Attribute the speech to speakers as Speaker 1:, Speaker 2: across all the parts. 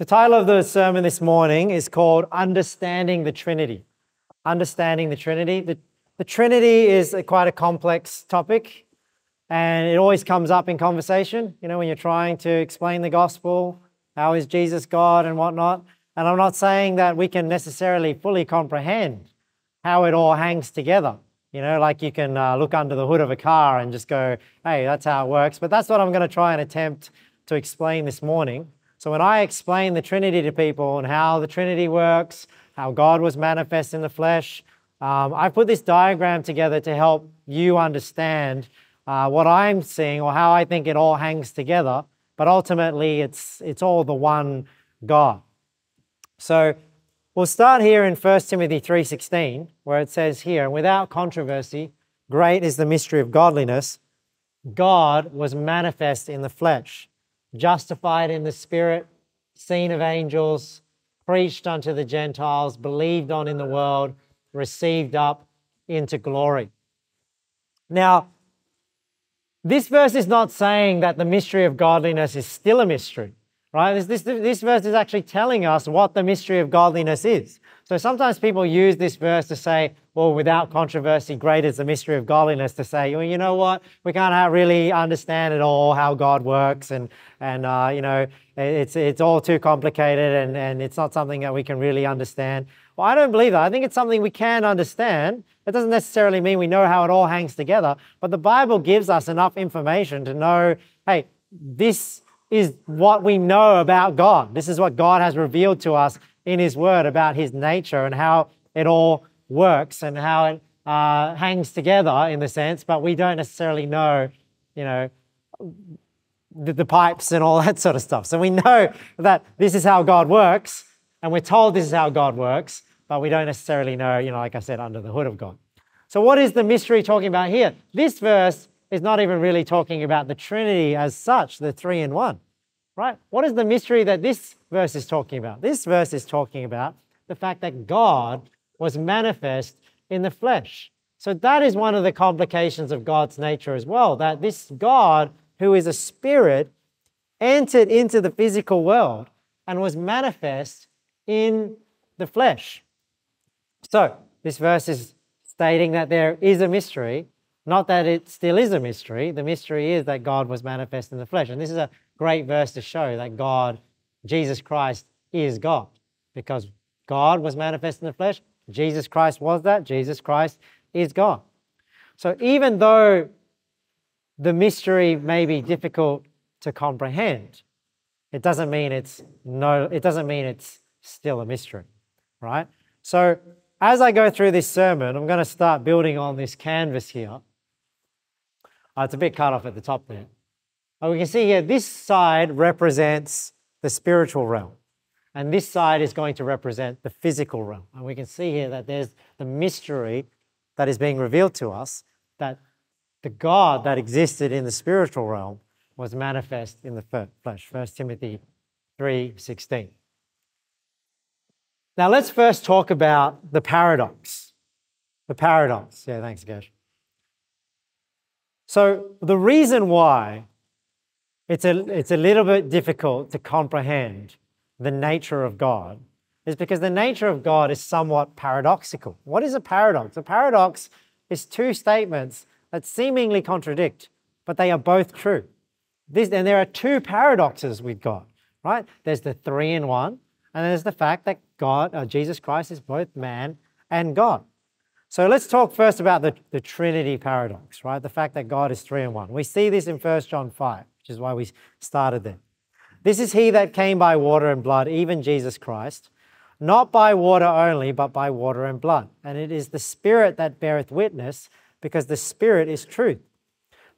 Speaker 1: The title of the sermon this morning is called Understanding the Trinity. Understanding the Trinity. The, the Trinity is a, quite a complex topic and it always comes up in conversation, you know, when you're trying to explain the gospel, how is Jesus God and whatnot. And I'm not saying that we can necessarily fully comprehend how it all hangs together. You know, like you can uh, look under the hood of a car and just go, hey, that's how it works. But that's what I'm going to try and attempt to explain this morning. So when I explain the Trinity to people and how the Trinity works, how God was manifest in the flesh, um, I put this diagram together to help you understand uh, what I'm seeing or how I think it all hangs together. But ultimately, it's, it's all the one God. So we'll start here in 1 Timothy 3.16, where it says here, without controversy, great is the mystery of godliness. God was manifest in the flesh justified in the Spirit, seen of angels, preached unto the Gentiles, believed on in the world, received up into glory. Now, this verse is not saying that the mystery of godliness is still a mystery, right? This, this, this verse is actually telling us what the mystery of godliness is. So sometimes people use this verse to say, well, without controversy, great is the mystery of godliness, to say, well, you know what, we can't really understand at all how God works, and, and uh, you know, it's, it's all too complicated, and, and it's not something that we can really understand. Well, I don't believe that. I think it's something we can understand. It doesn't necessarily mean we know how it all hangs together, but the Bible gives us enough information to know, hey, this is what we know about God. This is what God has revealed to us in His Word about His nature and how it all works and how it uh, hangs together in the sense, but we don't necessarily know, you know, the, the pipes and all that sort of stuff. So we know that this is how God works, and we're told this is how God works, but we don't necessarily know, you know, like I said, under the hood of God. So what is the mystery talking about here? This verse is not even really talking about the Trinity as such, the three in one, right? What is the mystery that this verse is talking about? This verse is talking about the fact that God was manifest in the flesh. So that is one of the complications of God's nature as well, that this God, who is a spirit, entered into the physical world and was manifest in the flesh. So this verse is stating that there is a mystery, not that it still is a mystery. The mystery is that God was manifest in the flesh. And this is a great verse to show that God, Jesus Christ, is God because God was manifest in the flesh. Jesus Christ was that. Jesus Christ is God. So even though the mystery may be difficult to comprehend, it doesn't mean it's no, it doesn't mean it's still a mystery, right? So as I go through this sermon, I'm going to start building on this canvas here. Oh, it's a bit cut off at the top there. Oh, we can see here, this side represents the spiritual realm. And this side is going to represent the physical realm. And we can see here that there's the mystery that is being revealed to us that the God that existed in the spiritual realm was manifest in the flesh. 1 Timothy 3:16. Now let's first talk about the paradox. The paradox. Yeah, thanks, Gersh. So the reason why it's a, it's a little bit difficult to comprehend the nature of God is because the nature of God is somewhat paradoxical. What is a paradox? A paradox is two statements that seemingly contradict, but they are both true. This, and there are two paradoxes with God, right? There's the three in one, and there's the fact that God, uh, Jesus Christ, is both man and God. So let's talk first about the, the Trinity paradox, right? The fact that God is three in one. We see this in 1 John 5, which is why we started there. This is he that came by water and blood, even Jesus Christ, not by water only, but by water and blood. And it is the Spirit that beareth witness, because the Spirit is truth.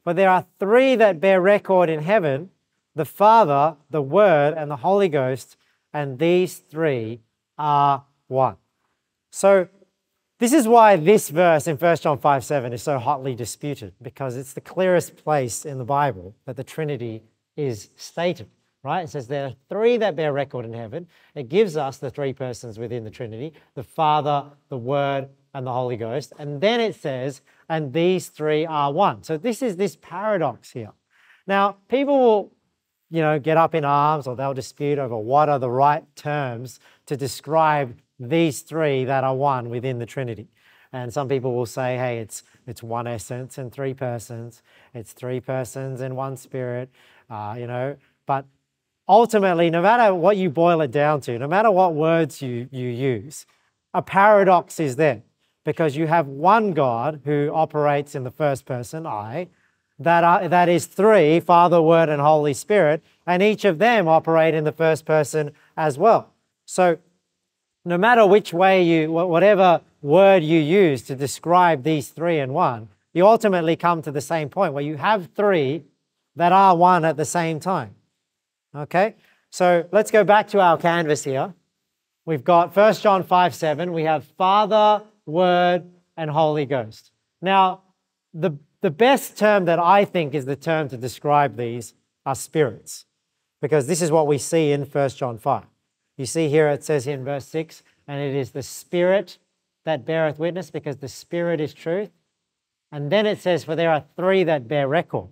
Speaker 1: For there are three that bear record in heaven the Father, the Word, and the Holy Ghost, and these three are one. So, this is why this verse in 1 John 5 7 is so hotly disputed, because it's the clearest place in the Bible that the Trinity is stated right? It says there are three that bear record in heaven. It gives us the three persons within the Trinity the Father, the Word, and the Holy Ghost. And then it says, and these three are one. So this is this paradox here. Now, people will you know, get up in arms or they'll dispute over what are the right terms to describe these three that are one within the Trinity. And some people will say, hey, it's, it's one essence and three persons. It's three persons and one spirit, uh, you know. But ultimately, no matter what you boil it down to, no matter what words you, you use, a paradox is there because you have one God who operates in the first person, I, that, are, that is three Father, Word, and Holy Spirit, and each of them operate in the first person as well. So, no matter which way you, whatever word you use to describe these three in one, you ultimately come to the same point where you have three that are one at the same time. Okay? So let's go back to our canvas here. We've got 1 John 5 7. We have Father, Word, and Holy Ghost. Now, the the best term that I think is the term to describe these are spirits, because this is what we see in 1 John 5. You see here it says in verse 6, and it is the Spirit that beareth witness, because the Spirit is truth. And then it says, for there are three that bear record.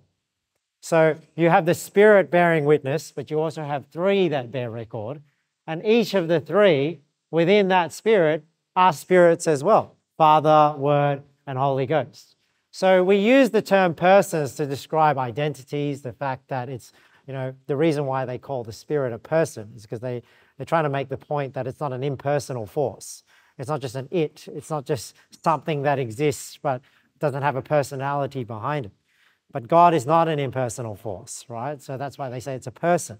Speaker 1: So you have the Spirit bearing witness, but you also have three that bear record. And each of the three within that Spirit are spirits as well Father, Word, and Holy Ghost. So we use the term persons to describe identities, the fact that it's, you know, the reason why they call the spirit a person is because they, they're trying to make the point that it's not an impersonal force. It's not just an it, it's not just something that exists but doesn't have a personality behind it. But God is not an impersonal force, right? So that's why they say it's a person.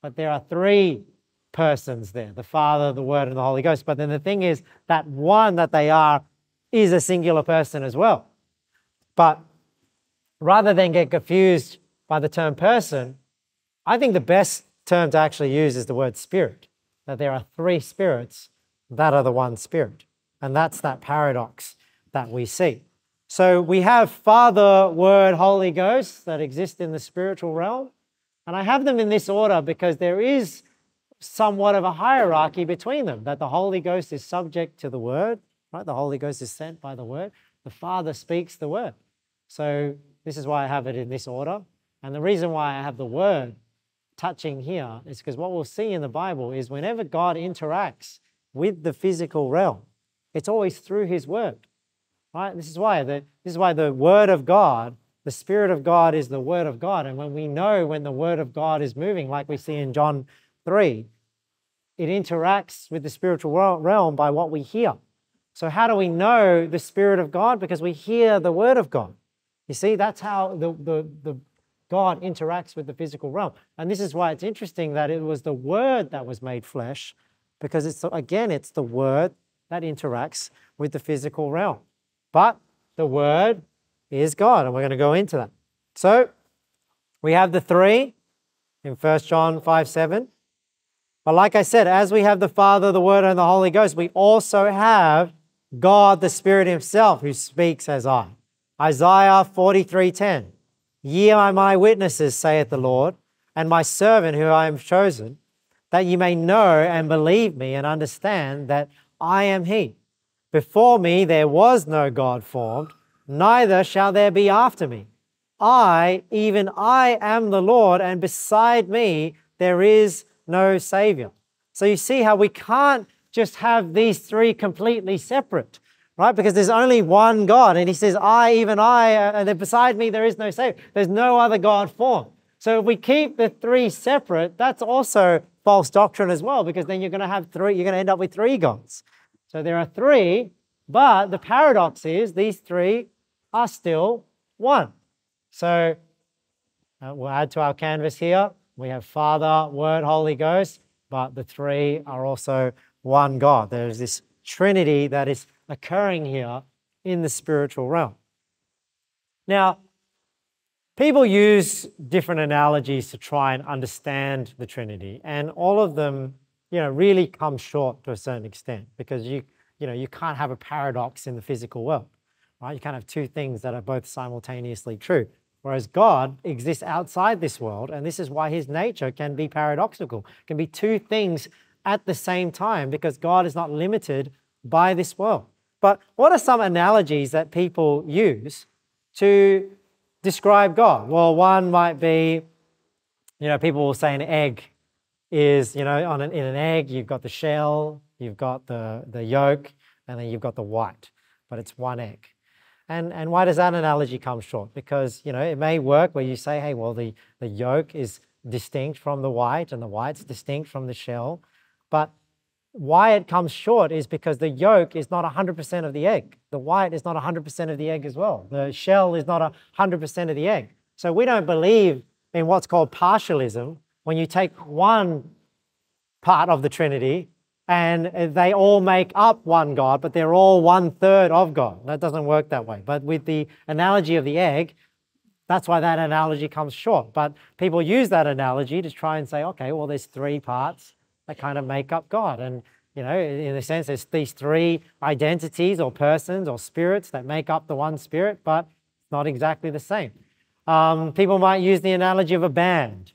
Speaker 1: But there are three persons there the Father, the Word, and the Holy Ghost. But then the thing is that one that they are is a singular person as well. But rather than get confused by the term person, I think the best term to actually use is the word spirit, that there are three spirits that are the one spirit. And that's that paradox that we see. So we have Father, Word, Holy Ghost that exist in the spiritual realm. And I have them in this order because there is somewhat of a hierarchy between them, that the Holy Ghost is subject to the Word, right? The Holy Ghost is sent by the Word. The Father speaks the Word. So this is why I have it in this order. And the reason why I have the word touching here is because what we'll see in the Bible is whenever God interacts with the physical realm, it's always through his word. Right? This is why the, this is why the word of God, the spirit of God is the word of God. And when we know when the word of God is moving, like we see in John 3, it interacts with the spiritual realm by what we hear. So, how do we know the Spirit of God? Because we hear the Word of God. You see, that's how the, the, the God interacts with the physical realm. And this is why it's interesting that it was the Word that was made flesh, because it's again, it's the Word that interacts with the physical realm. But the Word is God, and we're going to go into that. So we have the three in 1 John 5 7. But like I said, as we have the Father, the Word, and the Holy Ghost, we also have God, the Spirit Himself, who speaks as I. Isaiah 43:10. Ye are my witnesses, saith the Lord, and my servant who I am chosen, that ye may know and believe me and understand that I am he. Before me there was no God formed, neither shall there be after me. I, even I, am the Lord, and beside me there is no Savior. So you see how we can't just have these three completely separate right? Because there's only one God. And he says, I, even I, and then beside me there is no Savior. There's no other God formed. So if we keep the three separate, that's also false doctrine as well, because then you're going to have three, you're going to end up with three gods. So there are three, but the paradox is these three are still one. So uh, we'll add to our canvas here. We have Father, Word, Holy Ghost, but the three are also one God. There's this Trinity that is occurring here in the spiritual realm. Now, people use different analogies to try and understand the Trinity, and all of them, you know, really comes short to a certain extent because you, you know, you can't have a paradox in the physical world, right? You can't have two things that are both simultaneously true. Whereas God exists outside this world, and this is why his nature can be paradoxical, can be two things at the same time because God is not limited by this world. But what are some analogies that people use to describe God? Well, one might be you know, people will say an egg is, you know, on an, in an egg, you've got the shell, you've got the, the yolk, and then you've got the white, but it's one egg. And, and why does that analogy come short? Because, you know, it may work where you say, hey, well, the, the yolk is distinct from the white and the white's distinct from the shell. But why it comes short is because the yolk is not 100% of the egg. The white is not 100% of the egg as well. The shell is not 100% of the egg. So we don't believe in what's called partialism when you take one part of the Trinity and they all make up one God, but they're all one third of God. That doesn't work that way. But with the analogy of the egg, that's why that analogy comes short. But people use that analogy to try and say, okay, well, there's three parts that kind of make up God. And, you know, in a sense, there's these three identities or persons or spirits that make up the one spirit, but not exactly the same. Um, people might use the analogy of a band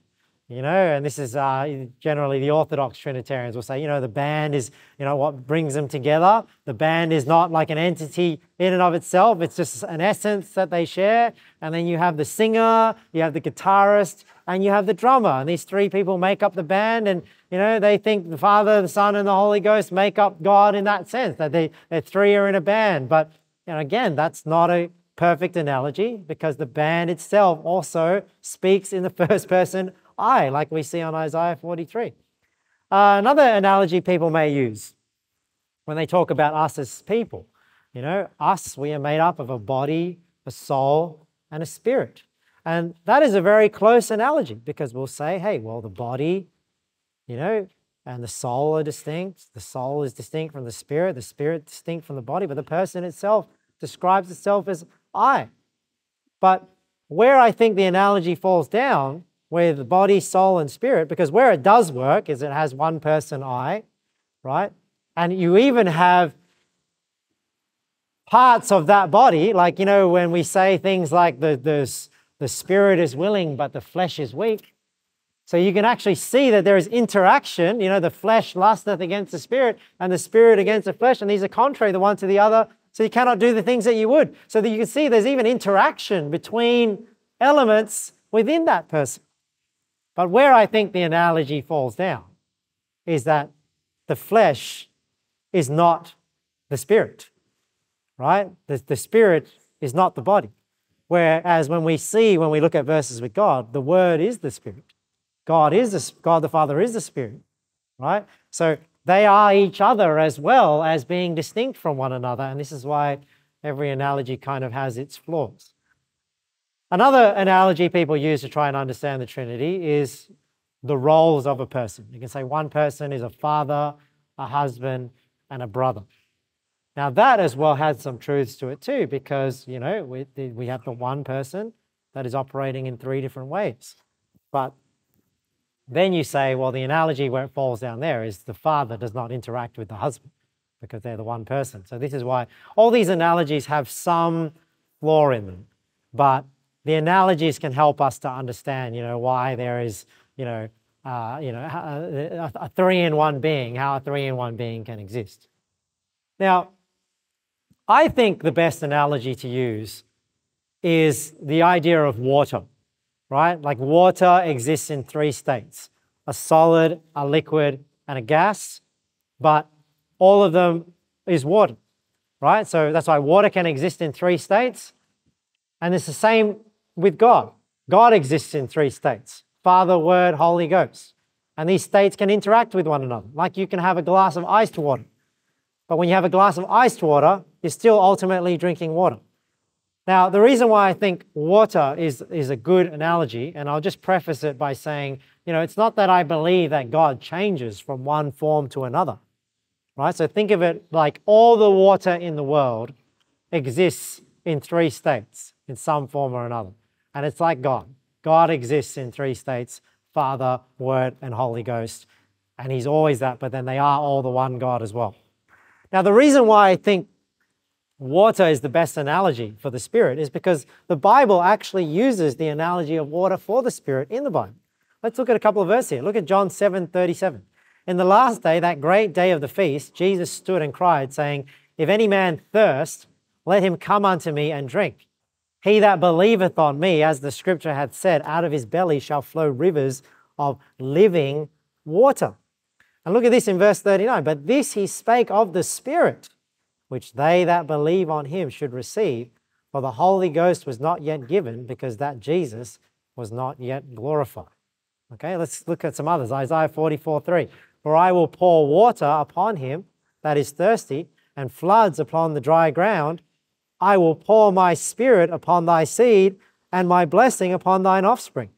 Speaker 1: you know, and this is uh, generally the Orthodox Trinitarians will say, you know, the band is, you know, what brings them together. The band is not like an entity in and of itself, it's just an essence that they share. And then you have the singer, you have the guitarist, and you have the drummer. And these three people make up the band, and, you know, they think the Father, the Son, and the Holy Ghost make up God in that sense, that they, they three are in a band. But, you know, again, that's not a perfect analogy because the band itself also speaks in the first person I, like we see on Isaiah 43. Uh, another analogy people may use when they talk about us as people, you know, us, we are made up of a body, a soul, and a spirit. And that is a very close analogy because we'll say, hey, well, the body, you know, and the soul are distinct. The soul is distinct from the spirit, the spirit distinct from the body, but the person itself describes itself as I. But where I think the analogy falls down where the body, soul, and spirit, because where it does work is it has one person I, right? And you even have parts of that body, like, you know, when we say things like the, the, the spirit is willing, but the flesh is weak. So you can actually see that there is interaction. You know, the flesh lusteth against the spirit, and the spirit against the flesh, and these are contrary the one to the other. So you cannot do the things that you would. So that you can see there's even interaction between elements within that person. But where I think the analogy falls down is that the flesh is not the spirit, right? The, the spirit is not the body. Whereas when we see, when we look at verses with God, the word is the spirit. God is the, God the Father is the spirit, right? So they are each other as well as being distinct from one another. And this is why every analogy kind of has its flaws. Another analogy people use to try and understand the Trinity is the roles of a person. You can say one person is a father, a husband, and a brother. Now, that as well has some truths to it too, because, you know, we, we have the one person that is operating in three different ways. But then you say, well, the analogy where it falls down there is the father does not interact with the husband because they're the one person. So this is why all these analogies have some flaw in them. But the analogies can help us to understand, you know, why there is, you know, uh, you know, a, a three-in-one being, how a three-in-one being can exist. Now, I think the best analogy to use is the idea of water, right? Like water exists in three states, a solid, a liquid, and a gas, but all of them is water, right? So that's why water can exist in three states. And it's the same with God. God exists in three states Father, Word, Holy Ghost. And these states can interact with one another. Like you can have a glass of iced water. But when you have a glass of iced water, you're still ultimately drinking water. Now, the reason why I think water is, is a good analogy, and I'll just preface it by saying, you know, it's not that I believe that God changes from one form to another, right? So think of it like all the water in the world exists in three states in some form or another. And it's like God. God exists in three states Father, Word, and Holy Ghost. And He's always that, but then they are all the one God as well. Now, the reason why I think water is the best analogy for the Spirit is because the Bible actually uses the analogy of water for the Spirit in the Bible. Let's look at a couple of verses here. Look at John 7 37. In the last day, that great day of the feast, Jesus stood and cried, saying, If any man thirst, let him come unto me and drink. He that believeth on me, as the scripture hath said, out of his belly shall flow rivers of living water. And look at this in verse 39. But this he spake of the Spirit, which they that believe on him should receive. For the Holy Ghost was not yet given, because that Jesus was not yet glorified. Okay, let's look at some others. Isaiah 44 3. For I will pour water upon him that is thirsty, and floods upon the dry ground. I will pour my spirit upon thy seed, and my blessing upon thine offspring.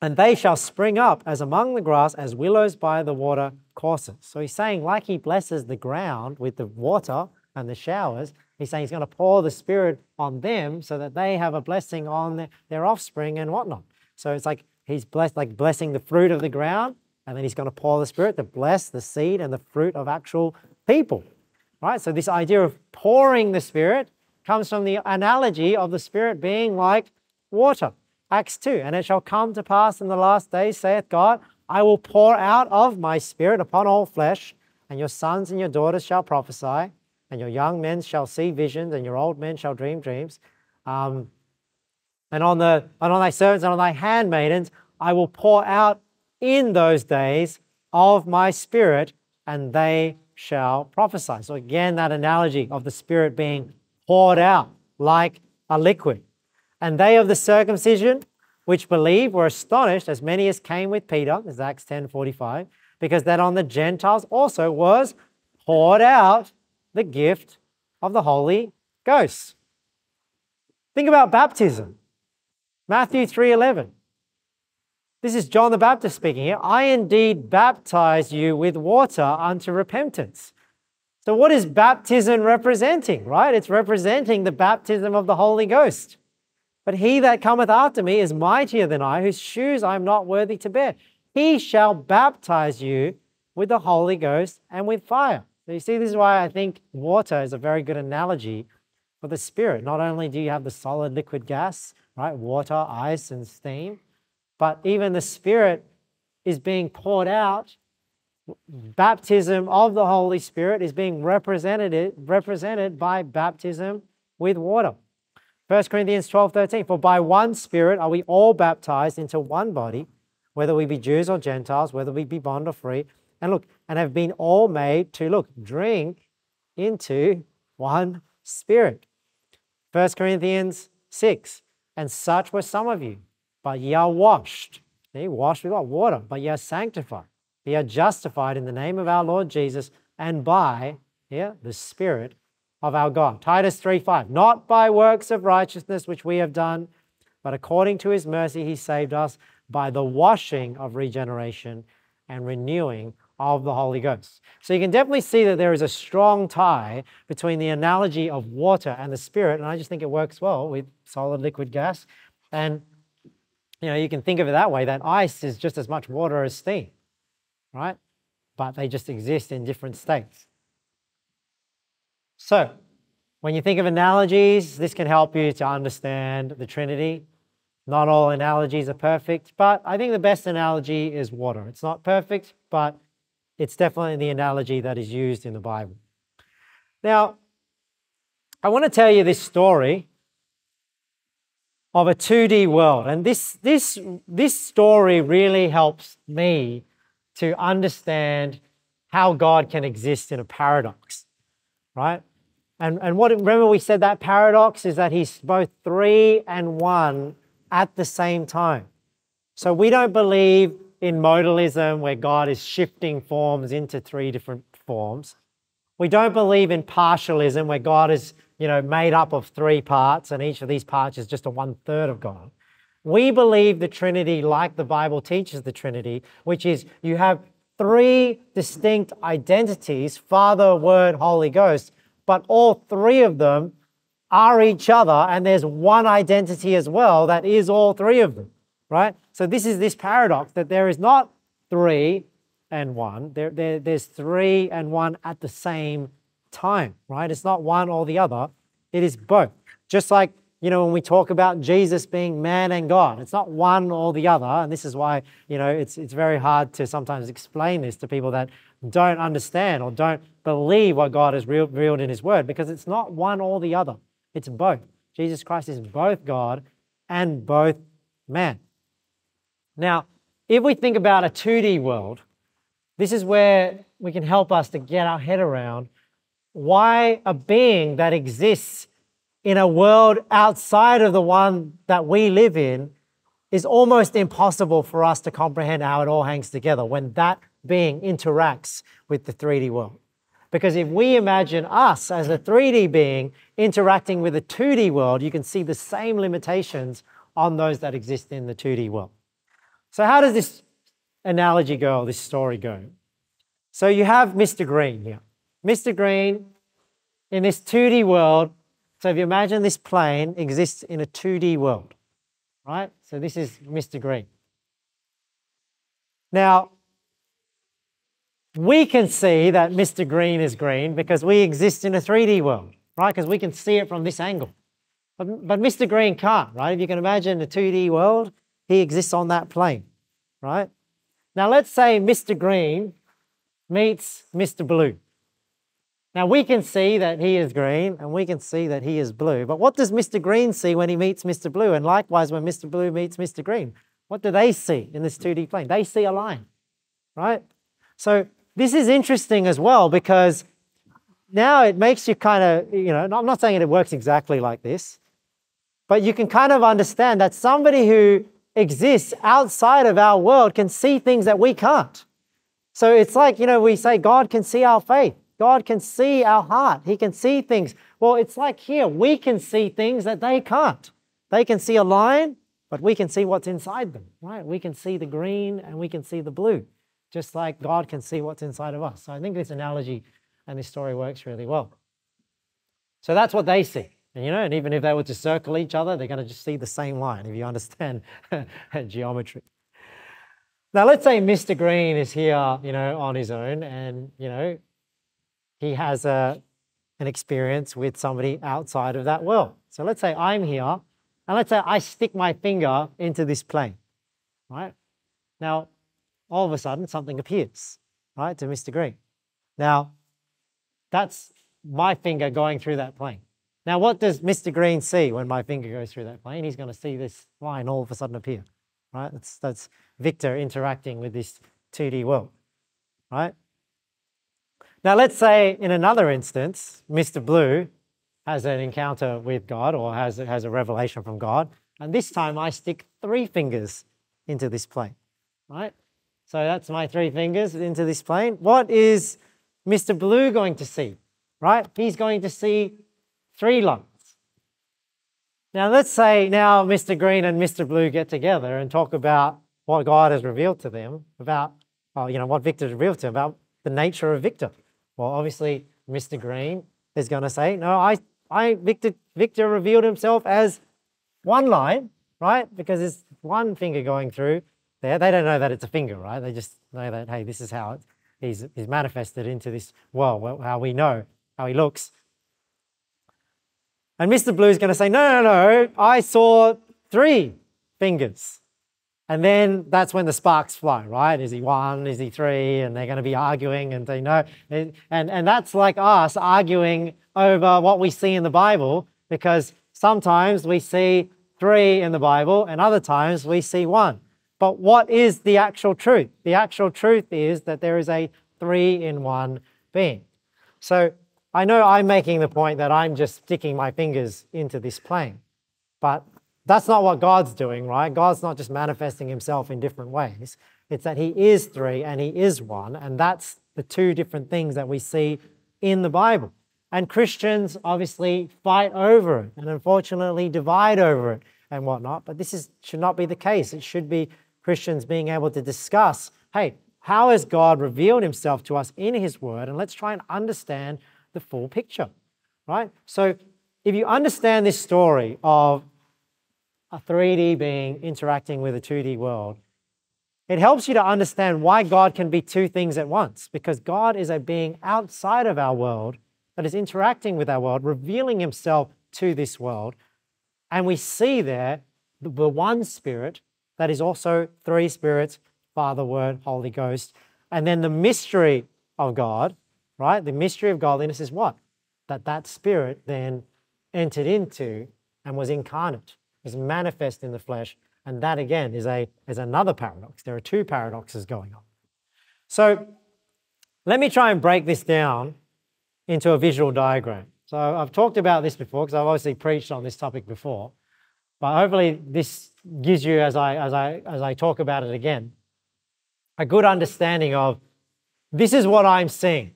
Speaker 1: And they shall spring up as among the grass, as willows by the water courses. So he's saying, like he blesses the ground with the water and the showers, he's saying he's going to pour the Spirit on them so that they have a blessing on their offspring and whatnot. So it's like he's blessed, like blessing the fruit of the ground, and then he's going to pour the Spirit to bless the seed and the fruit of actual people. Right? So this idea of pouring the Spirit comes from the analogy of the Spirit being like water. Acts 2 And it shall come to pass in the last days, saith God, I will pour out of my Spirit upon all flesh, and your sons and your daughters shall prophesy, and your young men shall see visions, and your old men shall dream dreams. Um, and on the and on thy servants and on thy handmaidens I will pour out in those days of my spirit, and they shall prophesy. So again, that analogy of the spirit being poured out like a liquid. And they of the circumcision which believed were astonished, as many as came with Peter, as Acts 10 45, because that on the Gentiles also was poured out the gift of the Holy Ghost. Think about baptism. Matthew 3:11. This is John the Baptist speaking here. I indeed baptize you with water unto repentance. So, what is baptism representing, right? It's representing the baptism of the Holy Ghost. But he that cometh after me is mightier than I, whose shoes I am not worthy to bear. He shall baptize you with the Holy Ghost and with fire. So you see, this is why I think water is a very good analogy for the Spirit. Not only do you have the solid liquid gas, right, water, ice, and steam, but even the Spirit is being poured out. Baptism of the Holy Spirit is being represented, represented by baptism with water. 1 Corinthians 12 13. For by one Spirit are we all baptized into one body, whether we be Jews or Gentiles, whether we be bond or free. And look, and have been all made to look, drink into one Spirit. 1 Corinthians 6. And such were some of you, but ye are washed. See, washed with what? Water. But ye are sanctified. Ye are justified in the name of our Lord Jesus and by the Spirit of our God. Titus 3:5. Not by works of righteousness which we have done, but according to his mercy he saved us by the washing of regeneration and renewing of the Holy Ghost. So you can definitely see that there is a strong tie between the analogy of water and the Spirit, and I just think it works well with solid liquid gas. And you know, you can think of it that way that ice is just as much water as steam, right? But they just exist in different states. So, when you think of analogies, this can help you to understand the Trinity. Not all analogies are perfect, but I think the best analogy is water. It's not perfect, but it's definitely the analogy that is used in the Bible. Now, I want to tell you this story of a 2D world. And this, this, this story really helps me to understand how God can exist in a paradox, right? And, and what remember we said that paradox is that he's both three and one at the same time. So we don't believe in modalism where God is shifting forms into three different forms. We don't believe in partialism where God is, you know, made up of three parts and each of these parts is just a one third of God. We believe the Trinity like the Bible teaches the Trinity, which is you have three distinct identities Father, Word, Holy Ghost, but all three of them are each other, and there's one identity as well that is all three of them, right? So this is this paradox that there is not three and one, there, there, there's three and one at the same time, right? It's not one or the other, it is both. Just like, you know, when we talk about Jesus being man and God, it's not one or the other. And this is why, you know, it's, it's very hard to sometimes explain this to people that don't understand or don't believe what God has revealed in His Word because it's not one or the other, it's both. Jesus Christ is both God and both man. Now, if we think about a 2D world, this is where we can help us to get our head around why a being that exists in a world outside of the one that we live in is almost impossible for us to comprehend how it all hangs together when that being interacts with the 3D world. Because if we imagine us as a 3D being interacting with a 2D world, you can see the same limitations on those that exist in the 2D world. So, how does this analogy go, this story go? So, you have Mr. Green here. Mr. Green in this 2D world. So, if you imagine this plane exists in a 2D world, right? So, this is Mr. Green. Now, we can see that Mr. Green is green because we exist in a 3D world, right? Because we can see it from this angle. But, but Mr. Green can't, right? If you can imagine a 2D world, he exists on that plane, right? Now let's say Mr. Green meets Mr. Blue. Now we can see that he is green and we can see that he is blue. But what does Mr. Green see when he meets Mr. Blue? And likewise, when Mr. Blue meets Mr. Green, what do they see in this 2D plane? They see a line, right? So this is interesting as well because now it makes you kind of, you know, I'm not saying it works exactly like this, but you can kind of understand that somebody who exists outside of our world can see things that we can't. So it's like, you know, we say God can see our faith. God can see our heart. He can see things. Well, it's like here, we can see things that they can't. They can see a line, but we can see what's inside them, right? We can see the green and we can see the blue just like God can see what's inside of us. So I think this analogy and this story works really well. So that's what they see. And you know, and even if they were to circle each other, they're going to just see the same line if you understand geometry. Now, let's say Mr. Green is here, you know, on his own, and you know, he has a an experience with somebody outside of that world. So let's say I'm here, and let's say I stick my finger into this plane, right? Now, all of a sudden something appears, right, to Mr. Green. Now, that's my finger going through that plane. Now, what does Mr. Green see when my finger goes through that plane? He's going to see this line all of a sudden appear, right? That's, that's Victor interacting with this 2D world, right? Now, let's say in another instance, Mr. Blue has an encounter with God or has, has a revelation from God, and this time I stick three fingers into this plane, right? So that's my three fingers into this plane. What is Mr. Blue going to see? Right? He's going to see three lines. Now let's say now Mr. Green and Mr. Blue get together and talk about what God has revealed to them about, oh, you know, what Victor's revealed to them about the nature of Victor. Well, obviously, Mr. Green is going to say, no, I, I, Victor, Victor revealed himself as one line, right? Because there's one finger going through there. They don't know that it's a finger, right? They just know that, hey, this is how it, he's, he's manifested into this world, how we know how he looks. And Mr. Blue is going to say, no, no, no, I saw three fingers. And then that's when the sparks fly, right? Is he one? Is he three? And they're going to be arguing and they know. And, and that's like us arguing over what we see in the Bible because sometimes we see three in the Bible and other times we see one. But what is the actual truth? The actual truth is that there is a three in one being. So I know I'm making the point that I'm just sticking my fingers into this plane, but that's not what God's doing, right? God's not just manifesting himself in different ways. It's that he is three and he is one, and that's the two different things that we see in the Bible. And Christians obviously fight over it and unfortunately divide over it and whatnot, but this is, should not be the case. It should be Christians being able to discuss hey, how has God revealed himself to us in his word? And let's try and understand the full picture, right? So if you understand this story of a 3D being interacting with a 2D world, it helps you to understand why God can be two things at once, because God is a being outside of our world that is interacting with our world, revealing himself to this world. And we see there the one spirit that is also three spirits Father, Word, Holy Ghost. And then the mystery of God, right? The mystery of godliness is what? That that spirit then entered into and was incarnate, was manifest in the flesh. And that again is, a, is another paradox. There are two paradoxes going on. So let me try and break this down into a visual diagram. So I've talked about this before because I've obviously preached on this topic before. But hopefully this gives you, as I, as I, as I talk about it again, a good understanding of this is what I'm seeing.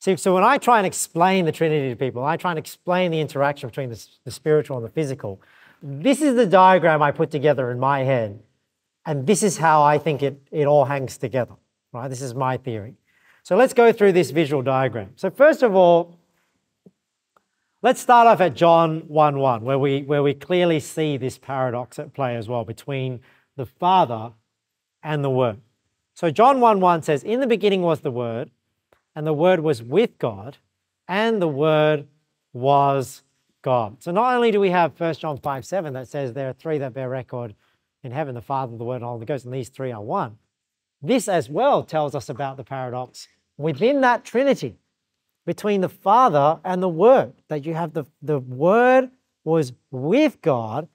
Speaker 1: See, so when I try and explain the Trinity to people, I try and explain the interaction between the, the spiritual and the physical. This is the diagram I put together in my head, and this is how I think it, it all hangs together, right? This is my theory. So let's go through this visual diagram. So first of all, let's start off at John 1 1, where we, where we clearly see this paradox at play as well between the Father and the Word. So John 1 1 says, In the beginning was the Word, and the Word was with God, and the Word was God. So not only do we have 1 John 5 7 that says there are three that bear record in heaven the Father, the Word, and the Holy Ghost, and these three are one. This as well tells us about the paradox within that Trinity between the Father and the Word, that you have the, the Word was with God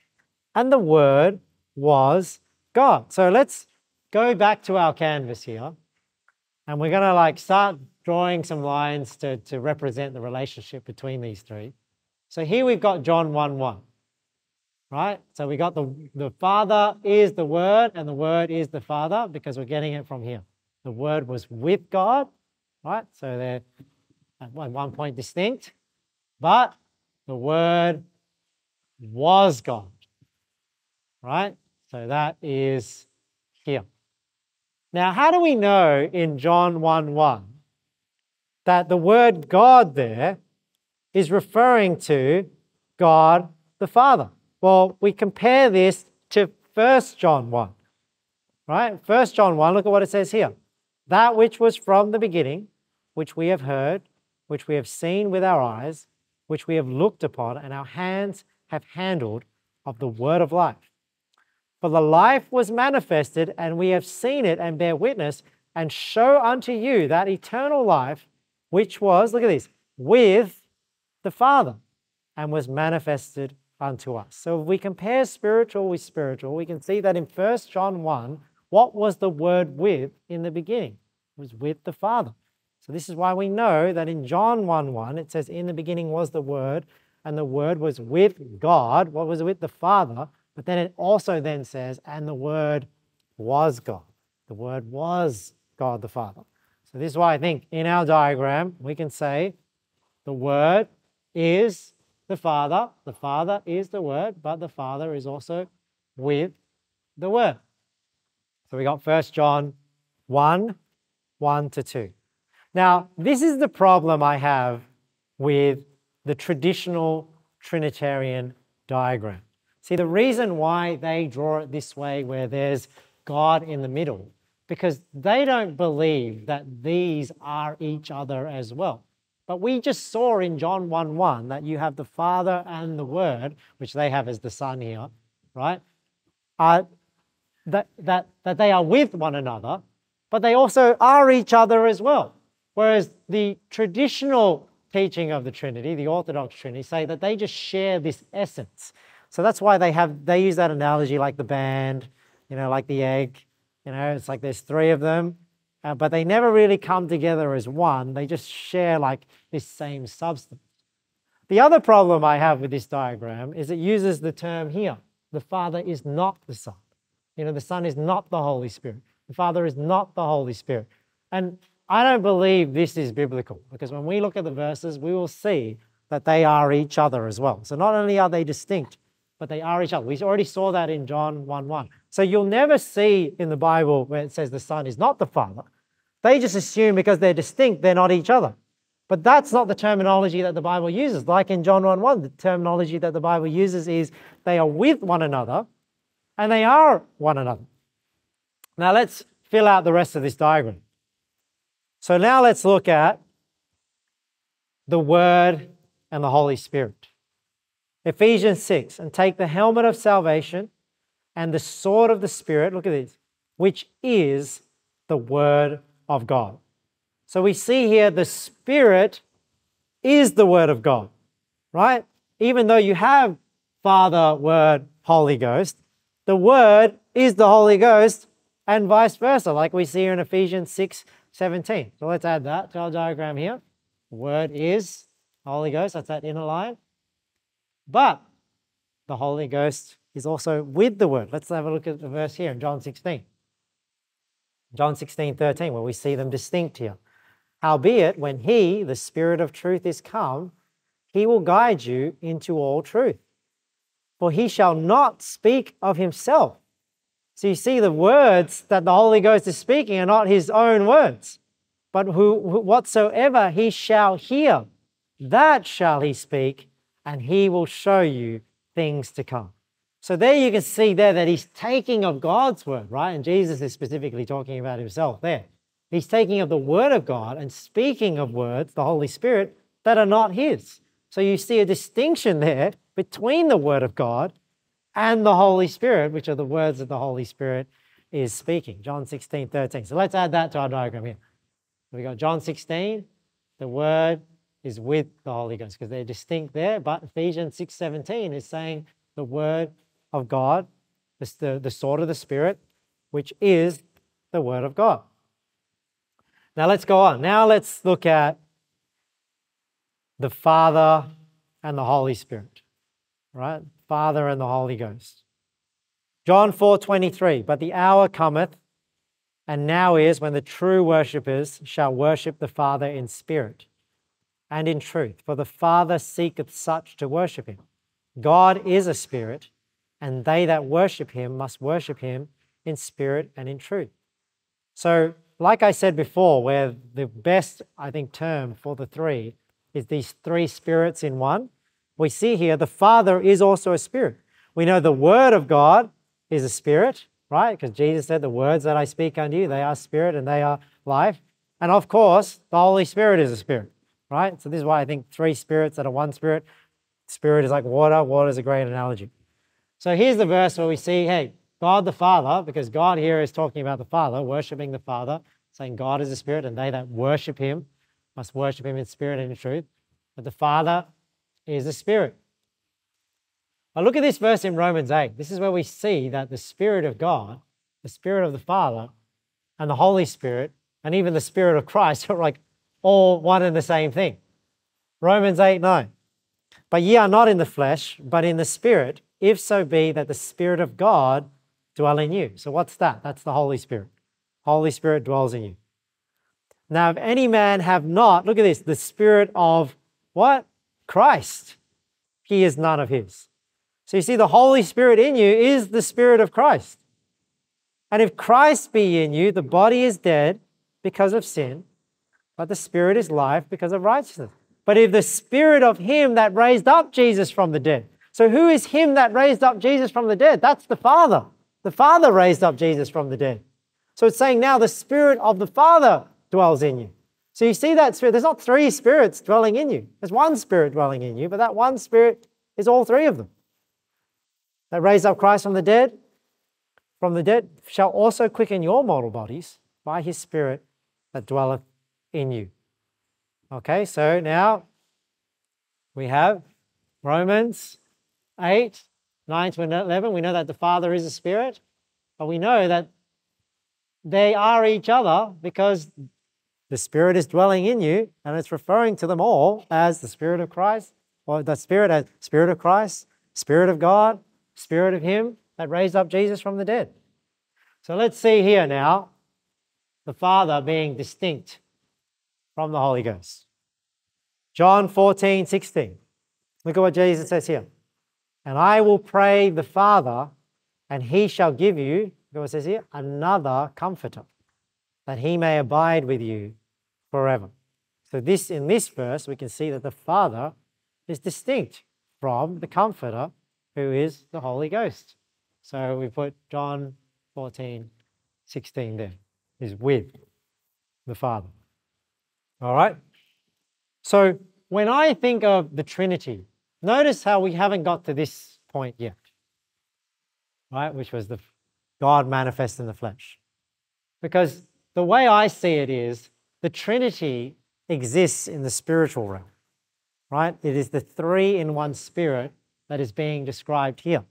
Speaker 1: and the Word was God. So let's go back to our canvas here and we're going to like start drawing some lines to, to represent the relationship between these three. So here we've got John 1 1, right? So we got the, the Father is the Word and the Word is the Father because we're getting it from here. The Word was with God right? So they're at one point distinct, but the Word was God, right? So that is here. Now, how do we know in John 1 1 that the word God there is referring to God the Father? Well, we compare this to 1 John 1, right? 1 John 1, look at what it says here that which was from the beginning, which we have heard, which we have seen with our eyes, which we have looked upon, and our hands have handled of the word of life. For the life was manifested, and we have seen it and bear witness, and show unto you that eternal life, which was, look at this, with the Father, and was manifested unto us. So if we compare spiritual with spiritual, we can see that in 1 John 1, what was the word with in the beginning? It was with the Father. So this is why we know that in John 1 1, it says, In the beginning was the Word, and the Word was with God. What was it with the Father? But then it also then says, And the Word was God. The Word was God the Father. So this is why I think in our diagram, we can say the Word is the Father, the Father is the Word, but the Father is also with the Word. So we got 1 John 1 1 to 2. Now, this is the problem I have with the traditional Trinitarian diagram. See, the reason why they draw it this way, where there's God in the middle, because they don't believe that these are each other as well. But we just saw in John 1 1 that you have the Father and the Word, which they have as the Son here, right? Uh, that, that, that they are with one another, but they also are each other as well. Whereas the traditional teaching of the Trinity, the Orthodox Trinity, say that they just share this essence. So that's why they have they use that analogy like the band, you know, like the egg. You know, it's like there's three of them, uh, but they never really come together as one. They just share like this same substance. The other problem I have with this diagram is it uses the term here. The Father is not the Son. You know, the Son is not the Holy Spirit. The Father is not the Holy Spirit. And I don't believe this is biblical because when we look at the verses, we will see that they are each other as well. So not only are they distinct, but they are each other. We already saw that in John 1 1. So you'll never see in the Bible where it says the Son is not the Father. They just assume because they're distinct, they're not each other. But that's not the terminology that the Bible uses. Like in John 1 1, the terminology that the Bible uses is they are with one another and they are one another. Now let's fill out the rest of this diagram. So now let's look at the Word and the Holy Spirit. Ephesians 6 and take the helmet of salvation and the sword of the Spirit, look at this, which is the Word of God. So we see here the Spirit is the Word of God, right? Even though you have Father, Word, Holy Ghost. The Word is the Holy Ghost and vice versa, like we see here in Ephesians 6 17. So let's add that to our diagram here. Word is Holy Ghost, that's that inner line. But the Holy Ghost is also with the Word. Let's have a look at the verse here in John 16. John 16, 13, where we see them distinct here. Howbeit, when He, the Spirit of truth, is come, He will guide you into all truth. For He shall not speak of Himself. So you see, the words that the Holy Ghost is speaking are not His own words, but who, whatsoever He shall hear, that shall He speak, and He will show you things to come. So there you can see there that he's taking of God's word, right? And Jesus is specifically talking about himself there. He's taking of the word of God and speaking of words, the Holy Spirit, that are not his. So you see a distinction there between the word of God and the Holy Spirit, which are the words that the Holy Spirit is speaking. John 16, 13. So let's add that to our diagram here. We got John 16, the word is with the Holy Ghost because they're distinct there, but Ephesians 6, 17 is saying the word of God, the, the sword of the Spirit, which is the Word of God. Now let's go on. Now let's look at the Father and the Holy Spirit. Right? Father and the Holy Ghost. John 4 23, but the hour cometh, and now is when the true worshippers shall worship the Father in spirit and in truth, for the Father seeketh such to worship him. God is a spirit, and they that worship him must worship him in spirit and in truth. So, like I said before, where the best, I think, term for the three is these three spirits in one, we see here the Father is also a spirit. We know the Word of God is a spirit, right? Because Jesus said, The words that I speak unto you, they are spirit and they are life. And of course, the Holy Spirit is a spirit, right? So, this is why I think three spirits that are one spirit. Spirit is like water, water is a great analogy. So here's the verse where we see, hey, God the Father, because God here is talking about the Father, worshiping the Father, saying God is a spirit, and they that worship him must worship him in spirit and in truth. But the Father is a spirit. Now look at this verse in Romans 8. This is where we see that the Spirit of God, the Spirit of the Father, and the Holy Spirit, and even the Spirit of Christ are like all one and the same thing. Romans 8 9. But ye are not in the flesh, but in the Spirit if so be that the Spirit of God dwell in you. So, what's that? That's the Holy Spirit. Holy Spirit dwells in you. Now, if any man have not, look at this, the Spirit of what? Christ, he is none of his. So, you see, the Holy Spirit in you is the Spirit of Christ. And if Christ be in you, the body is dead because of sin, but the Spirit is life because of righteousness. But if the Spirit of him that raised up Jesus from the dead, so, who is him that raised up Jesus from the dead? That's the Father. The Father raised up Jesus from the dead. So, it's saying now the Spirit of the Father dwells in you. So, you see that Spirit. There's not three spirits dwelling in you, there's one Spirit dwelling in you, but that one Spirit is all three of them. That raised up Christ from the dead, from the dead, shall also quicken your mortal bodies by his Spirit that dwelleth in you. Okay, so now we have Romans 8, 9 to 11, we know that the Father is a spirit, but we know that they are each other because the Spirit is dwelling in you, and it's referring to them all as the Spirit of Christ, or the Spirit as Spirit of Christ, Spirit of God, Spirit of Him that raised up Jesus from the dead. So let's see here now the Father being distinct from the Holy Ghost. John 14, 16. Look at what Jesus says here. And I will pray the Father, and he shall give you, Look what it says here, another comforter, that he may abide with you forever. So this in this verse, we can see that the Father is distinct from the Comforter, who is the Holy Ghost. So we put John 14, 16 there, is with the Father. All right? So when I think of the Trinity, Notice how we haven't got to this point yet, right? Which was the God manifest in the flesh. Because the way I see it is the Trinity exists in the spiritual realm, right? It is the three in one spirit that is being described here.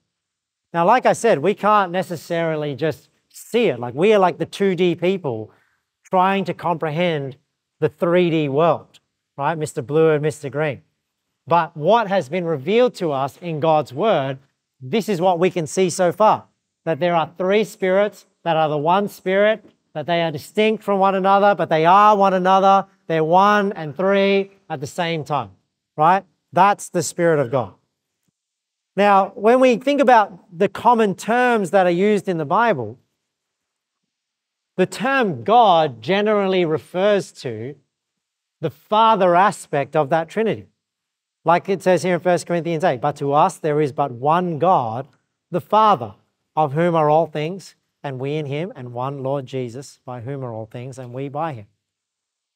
Speaker 1: Now, like I said, we can't necessarily just see it. Like we are like the 2D people trying to comprehend the 3D world, right? Mr. Blue and Mr. Green. But what has been revealed to us in God's word, this is what we can see so far that there are three spirits that are the one spirit, that they are distinct from one another, but they are one another. They're one and three at the same time, right? That's the Spirit of God. Now, when we think about the common terms that are used in the Bible, the term God generally refers to the Father aspect of that Trinity. Like it says here in 1 Corinthians 8, but to us there is but one God, the Father, of whom are all things, and we in him, and one Lord Jesus, by whom are all things, and we by him.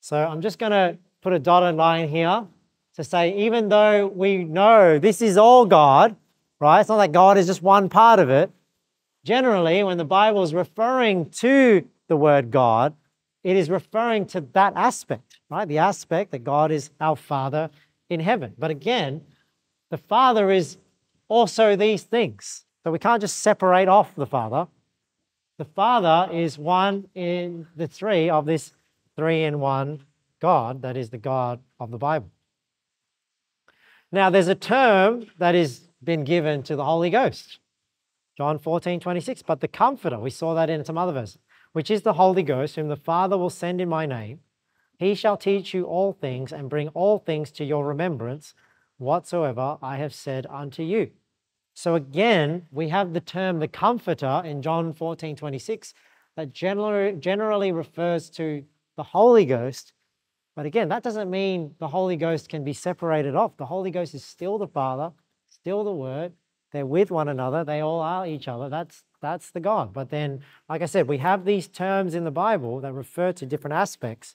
Speaker 1: So I'm just going to put a dotted line here to say, even though we know this is all God, right? It's not that God is just one part of it. Generally, when the Bible is referring to the word God, it is referring to that aspect, right? The aspect that God is our Father in heaven. But again, the Father is also these things. So we can't just separate off the Father. The Father is one in the three of this three in one God that is the God of the Bible. Now, there's a term that has been given to the Holy Ghost. John 14, 26. But the Comforter, we saw that in some other verses, which is the Holy Ghost, whom the Father will send in my name. He shall teach you all things and bring all things to your remembrance, whatsoever I have said unto you. So again, we have the term the Comforter in John 14, 26, that generally, generally refers to the Holy Ghost but again, that doesn't mean the Holy Ghost can be separated off. The Holy Ghost is still the Father, still the Word. They're with one another. They all are each other. That's that's the God. But then, like I said, we have these terms in the Bible that refer to different aspects,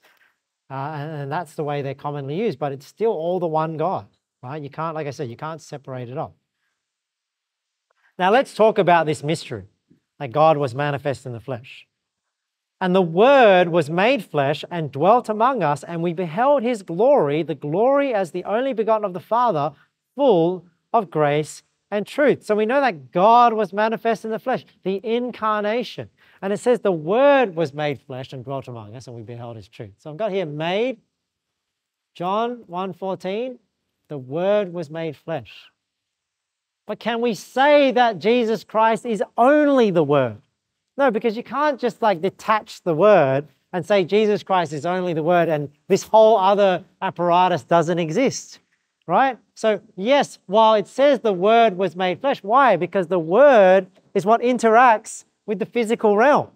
Speaker 1: uh, and, that's the way they're commonly used. But it's still all the one God, right? You can't, like I said, you can't separate it off. Now let's talk about this mystery that God was manifest in the flesh. And the Word was made flesh and dwelt among us, and we beheld his glory, the glory as the only begotten of the Father, full of grace and truth. So we know that God was manifest in the flesh, the incarnation. And it says the Word was made flesh and dwelt among us, and we beheld his truth. So I've got here made, John 1.14, the Word was made flesh. But can we say that Jesus Christ is only the Word? No, because you can't just like detach the word and say Jesus Christ is only the word and this whole other apparatus doesn't exist, right? So, yes, while it says the word was made flesh, why? Because the word is what interacts with the physical realm.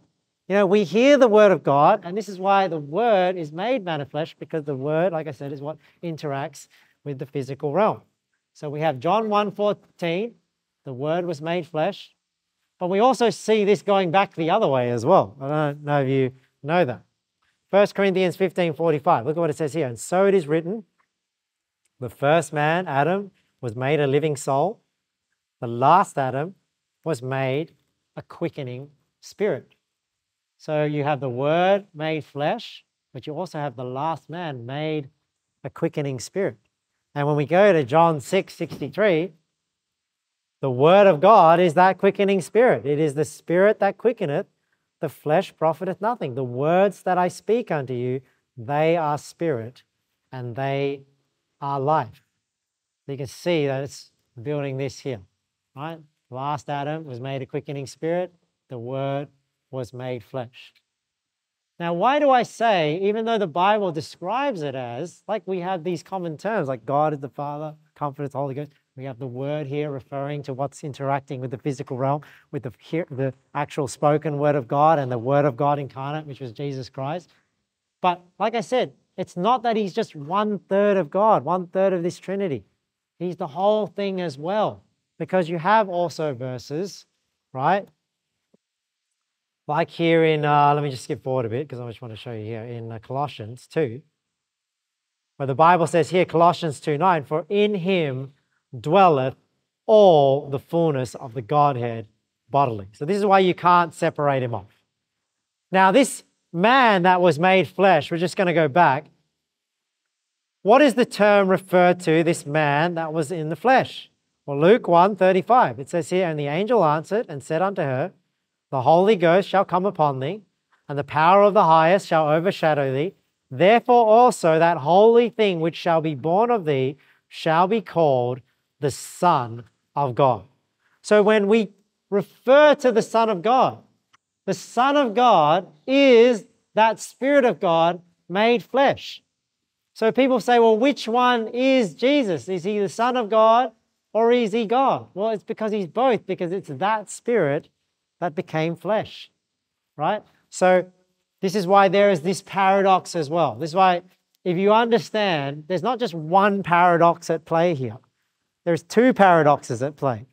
Speaker 1: You know, we hear the word of God, and this is why the word is made man of flesh, because the word, like I said, is what interacts with the physical realm. So we have John 1:14, the word was made flesh. But we also see this going back the other way as well. I don't know if you know that. 1 Corinthians 15 45. Look at what it says here. And so it is written the first man, Adam, was made a living soul. The last Adam was made a quickening spirit. So you have the Word made flesh, but you also have the last man made a quickening spirit. And when we go to John 6 63, the word of God is that quickening spirit. It is the spirit that quickeneth, the flesh profiteth nothing. The words that I speak unto you, they are spirit and they are life. you can see that it's building this here, right? Last Adam was made a quickening spirit, the word was made flesh. Now, why do I say, even though the Bible describes it as, like we have these common terms, like God is the Father, Comforter, the Holy Ghost, we have the word here referring to what's interacting with the physical realm, with the, the actual spoken word of God and the word of God incarnate, which was Jesus Christ. But like I said, it's not that he's just one third of God, one third of this Trinity. He's the whole thing as well. Because you have also verses, right? Like here in, uh, let me just skip forward a bit because I just want to show you here in uh, Colossians 2, where the Bible says here, Colossians 2 9, for in him dwelleth all the fullness of the Godhead bodily. So, this is why you can't separate him off. Now, this man that was made flesh, we're just going to go back. What is the term referred to, this man that was in the flesh? Well, Luke 1 35, it says here, And the angel answered and said unto her, The Holy Ghost shall come upon thee, and the power of the highest shall overshadow thee. Therefore also that holy thing which shall be born of thee shall be called the Son of God. So when we refer to the Son of God, the Son of God is that Spirit of God made flesh. So people say, well, which one is Jesus? Is he the Son of God or is he God? Well, it's because he's both, because it's that Spirit that became flesh, right? So this is why there is this paradox as well. This is why, if you understand, there's not just one paradox at play here, there's two paradoxes at play.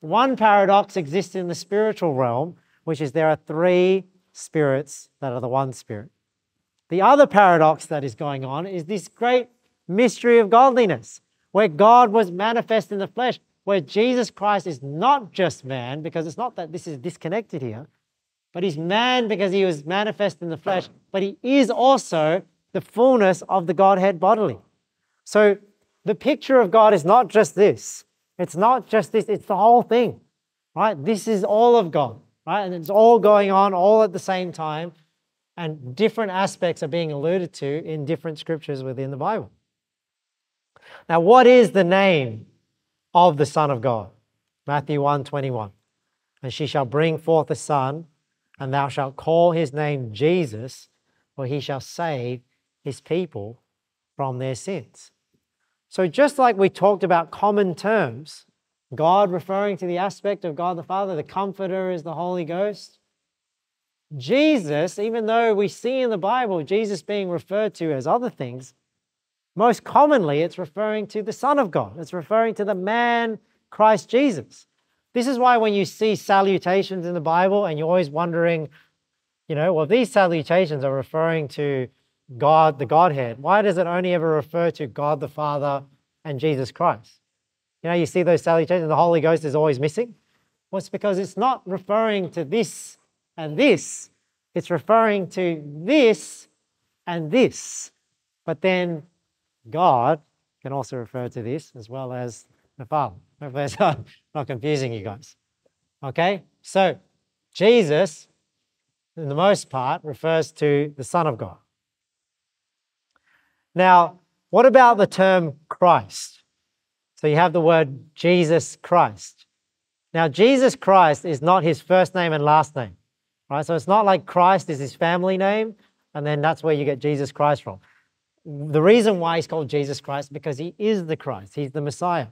Speaker 1: One paradox exists in the spiritual realm, which is there are three spirits that are the one spirit. The other paradox that is going on is this great mystery of godliness, where God was manifest in the flesh, where Jesus Christ is not just man, because it's not that this is disconnected here, but he's man because he was manifest in the flesh, but he is also the fullness of the Godhead bodily. So the picture of God is not just this. It's not just this, it's the whole thing, right? This is all of God, right? And it's all going on all at the same time, and different aspects are being alluded to in different scriptures within the Bible. Now, what is the name of the Son of God? Matthew 1 21. And she shall bring forth a son, and thou shalt call his name Jesus, for he shall save his people from their sins. So, just like we talked about common terms, God referring to the aspect of God the Father, the Comforter is the Holy Ghost. Jesus, even though we see in the Bible Jesus being referred to as other things, most commonly it's referring to the Son of God. It's referring to the man Christ Jesus. This is why when you see salutations in the Bible and you're always wondering, you know, well, these salutations are referring to God, the Godhead. Why does it only ever refer to God the Father and Jesus Christ? You know, you see those salutations, the Holy Ghost is always missing. Well, it's because it's not referring to this and this, it's referring to this and this. But then God can also refer to this as well as the Father. Hopefully that's not, not confusing you guys. Okay? So Jesus, in the most part, refers to the Son of God. Now, what about the term Christ? So you have the word Jesus Christ. Now, Jesus Christ is not his first name and last name, right? So it's not like Christ is his family name, and then that's where you get Jesus Christ from. The reason why he's called Jesus Christ because he is the Christ, he's the Messiah.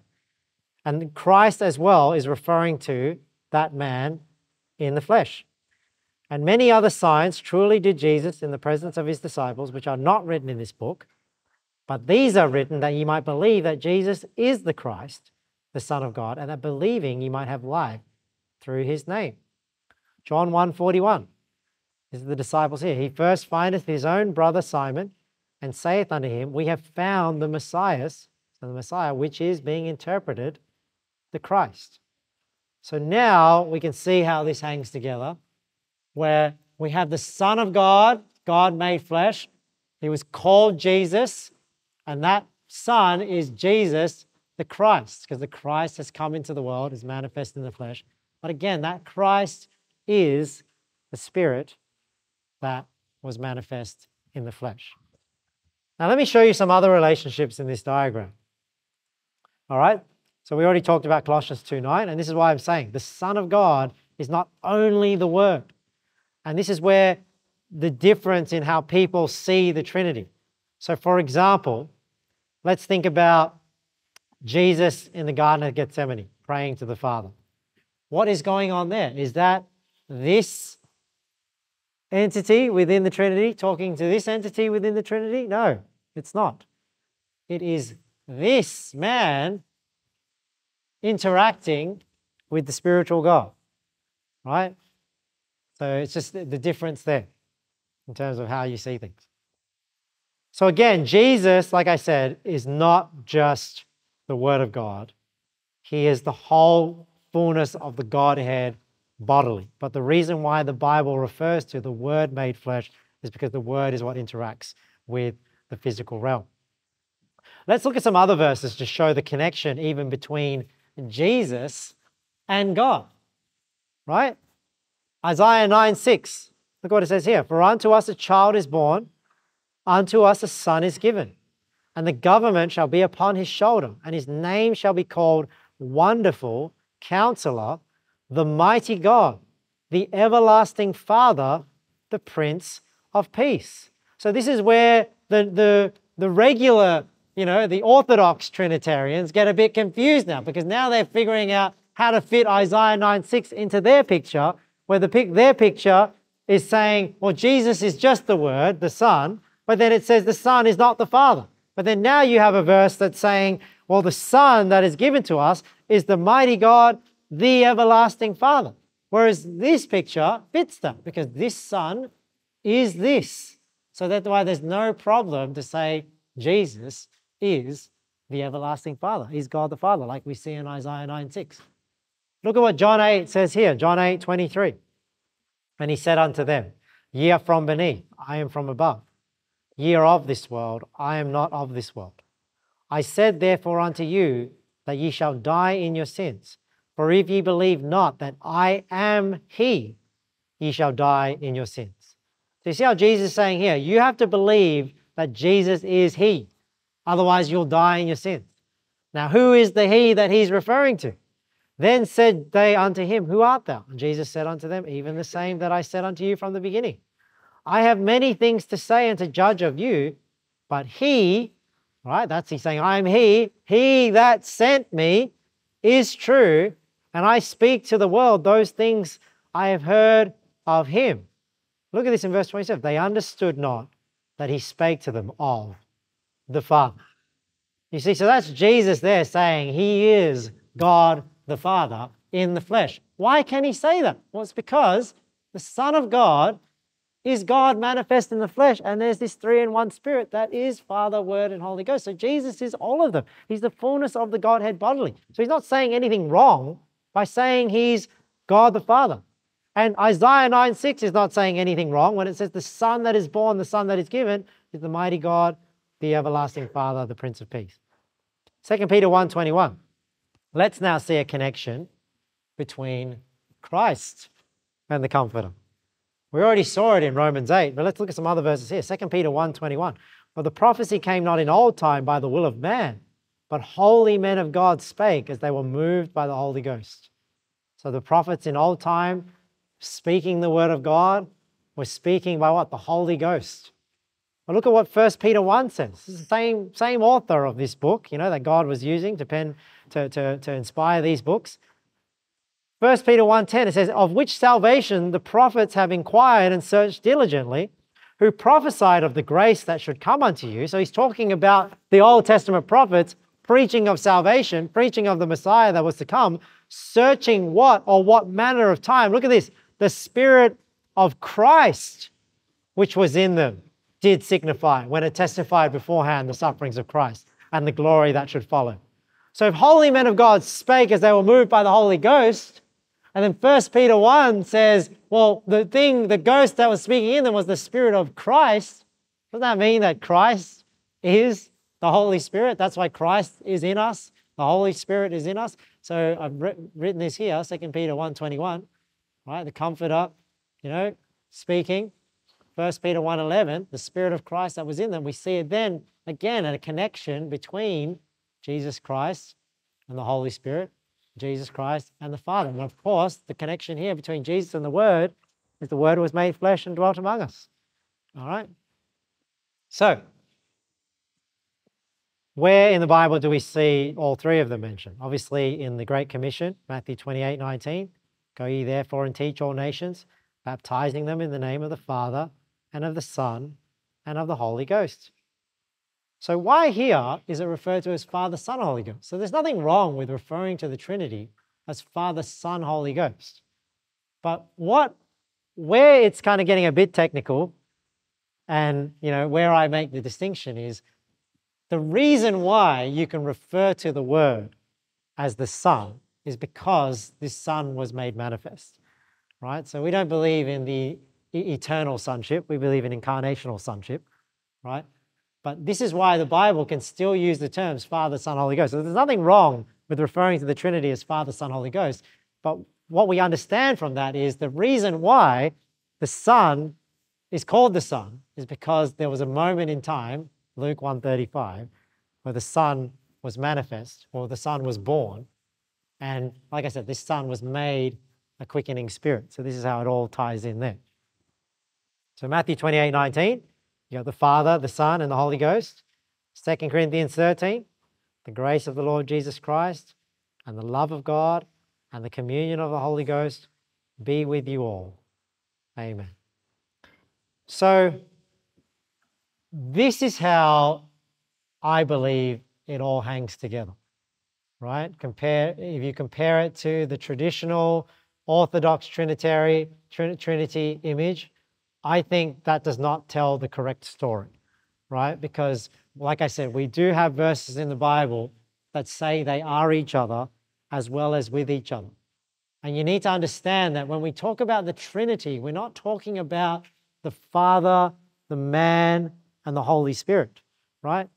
Speaker 1: And Christ as well is referring to that man in the flesh. And many other signs truly did Jesus in the presence of his disciples, which are not written in this book. But these are written that ye might believe that Jesus is the Christ, the Son of God, and that believing ye might have life through his name. John 1:41. This is the disciples here. He first findeth his own brother Simon and saith unto him, We have found the Messiah, so the Messiah, which is being interpreted the Christ. So now we can see how this hangs together, where we have the Son of God, God made flesh. He was called Jesus, and that Son is Jesus the Christ, because the Christ has come into the world, is manifest in the flesh. But again, that Christ is the Spirit that was manifest in the flesh. Now, let me show you some other relationships in this diagram. All right? So we already talked about Colossians 2 9, and this is why I'm saying the Son of God is not only the Word. And this is where the difference in how people see the Trinity. So, for example, let's think about Jesus in the Garden of Gethsemane praying to the Father. What is going on there? Is that this entity within the Trinity talking to this entity within the Trinity? No, it's not. It is this man interacting with the spiritual God, right? So it's just the difference there in terms of how you see things. So again, Jesus, like I said, is not just the Word of God. He is the whole fullness of the Godhead bodily. But the reason why the Bible refers to the Word made flesh is because the Word is what interacts with the physical realm. Let's look at some other verses to show the connection even between Jesus and God. Right? Isaiah 9 6. Look what it says here. For unto us a child is born, unto us a son is given, and the government shall be upon his shoulder, and his name shall be called Wonderful, Counselor, the Mighty God, the Everlasting Father, the Prince of Peace. So this is where the, the, the regular, you know, the Orthodox Trinitarians get a bit confused now because now they're figuring out how to fit Isaiah 9 6 into their picture, where the, pic- their picture is saying, well, Jesus is just the Word, the Son, but then it says the Son is not the Father. But then now you have a verse that's saying, well, the Son that is given to us is the mighty God, the everlasting Father. Whereas this picture fits that because this Son is this. So that's why there's no problem to say Jesus is the everlasting Father. He's God the Father, like we see in Isaiah 9 6. Look at what John 8 says here, John 8 23. And he said unto them, Ye are from beneath, I am from above. Ye are of this world, I am not of this world. I said therefore unto you that ye shall die in your sins. For if ye believe not that I am He, ye shall die in your sins. So you see how Jesus is saying here, you have to believe that Jesus is He. Otherwise, you'll die in your sins. Now, who is the He that He's referring to? Then said they unto him, Who art thou? And Jesus said unto them, Even the same that I said unto you from the beginning. I have many things to say and to judge of you, but he, right, that's he saying, I am he, he that sent me is true, and I speak to the world those things I have heard of him. Look at this in verse 27. They understood not that he spake to them of the Father. You see, so that's Jesus there saying he is God the Father in the flesh. Why can he say that? Well, it's because the Son of God is God manifest in the flesh, and there's this three in one spirit that is Father, Word, and Holy Ghost. So Jesus is all of them. He's the fullness of the Godhead bodily. So he's not saying anything wrong by saying he's God the Father. And Isaiah 9 6 is not saying anything wrong when it says the Son that is born, the Son that is given, is the mighty God, the everlasting Father, the Prince of Peace. 2 Peter 1 21. Let's now see a connection between Christ and the Comforter. We already saw it in Romans 8, but let's look at some other verses here. 2 Peter 1:21. For the prophecy came not in old time by the will of man, but holy men of God spake as they were moved by the Holy Ghost. So the prophets in old time speaking the word of God were speaking by what? The Holy Ghost. But look at what 1 Peter 1 says. It's the same, same author of this book, you know, that God was using to pen to, to, to inspire these books. 1 Peter 1.10, it says, Of which salvation the prophets have inquired and searched diligently, who prophesied of the grace that should come unto you. So he's talking about the Old Testament prophets preaching of salvation, preaching of the Messiah that was to come, searching what or what manner of time. Look at this. The Spirit of Christ, which was in them, did signify when it testified beforehand the sufferings of Christ and the glory that should follow. So if holy men of God spake as they were moved by the Holy Ghost, and then First Peter 1 says, well, the thing, the ghost that was speaking in them was the Spirit of Christ. Doesn't that mean that Christ is the Holy Spirit? That's why Christ is in us. The Holy Spirit is in us. So I've written this here, 2 Peter 1.21, right? The Comforter, you know, speaking. 1 Peter 1.11, the Spirit of Christ that was in them. We see it then, again, a connection between Jesus Christ and the Holy Spirit, Jesus Christ and the Father. And of course, the connection here between Jesus and the Word is the Word was made flesh and dwelt among us. All right? So, where in the Bible do we see all three of them mentioned? Obviously, in the Great Commission, Matthew 28 19. Go ye therefore and teach all nations, baptizing them in the name of the Father and of the Son and of the Holy Ghost. So why here is it referred to as Father, Son, Holy Ghost? So there's nothing wrong with referring to the Trinity as Father, Son, Holy Ghost. But what, where it's kind of getting a bit technical, and you know where I make the distinction is the reason why you can refer to the Word as the Son is because this Son was made manifest, right? So we don't believe in the eternal sonship; we believe in incarnational sonship, right? But this is why the Bible can still use the terms Father, Son, Holy Ghost. So there's nothing wrong with referring to the Trinity as Father, Son, Holy Ghost. But what we understand from that is the reason why the Son is called the Son is because there was a moment in time, Luke 135, where the Son was manifest or the Son was born. And like I said, this Son was made a quickening spirit. So this is how it all ties in there. So Matthew 28 19, you got the Father, the Son, and the Holy Ghost. 2 Corinthians 13, the grace of the Lord Jesus Christ and the love of God and the communion of the Holy Ghost be with you all. Amen. So, this is how I believe it all hangs together, right? Compare if you compare it to the traditional Orthodox Trinitary Trinity image, I think that does not tell the correct story, right? Because, like I said, we do have verses in the Bible that say they are each other as well as with each other. And you need to understand that when we talk about the Trinity, we're not talking about the Father, the man, and the Holy Spirit, right?